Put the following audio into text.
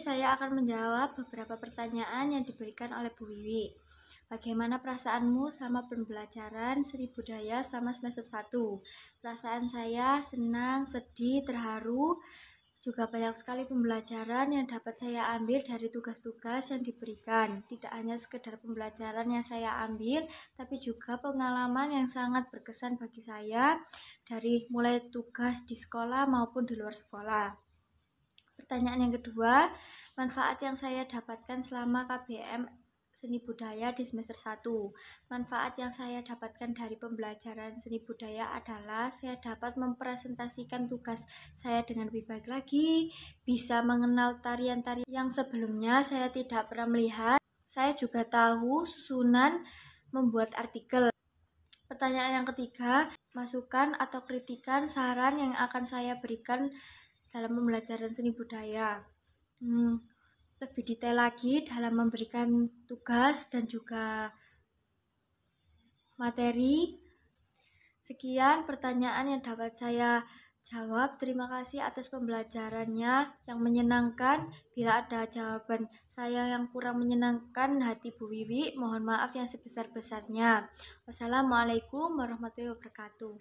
Saya akan menjawab beberapa pertanyaan yang diberikan oleh Bu Wiwi. Bagaimana perasaanmu selama pembelajaran seni budaya selama semester 1? Perasaan saya senang, sedih, terharu, juga banyak sekali pembelajaran yang dapat saya ambil dari tugas-tugas yang diberikan. Tidak hanya sekedar pembelajaran yang saya ambil, tapi juga pengalaman yang sangat berkesan bagi saya dari mulai tugas di sekolah maupun di luar sekolah. Pertanyaan yang kedua, manfaat yang saya dapatkan selama KBM seni budaya di semester 1. Manfaat yang saya dapatkan dari pembelajaran seni budaya adalah saya dapat mempresentasikan tugas saya dengan lebih baik lagi, bisa mengenal tarian-tarian yang sebelumnya saya tidak pernah melihat. Saya juga tahu susunan membuat artikel. Pertanyaan yang ketiga, masukan atau kritikan saran yang akan saya berikan dalam pembelajaran seni budaya. Hmm, lebih detail lagi dalam memberikan tugas dan juga materi. Sekian pertanyaan yang dapat saya jawab. Terima kasih atas pembelajarannya yang menyenangkan. Bila ada jawaban saya yang kurang menyenangkan hati Bu Wiwi, mohon maaf yang sebesar-besarnya. Wassalamualaikum warahmatullahi wabarakatuh.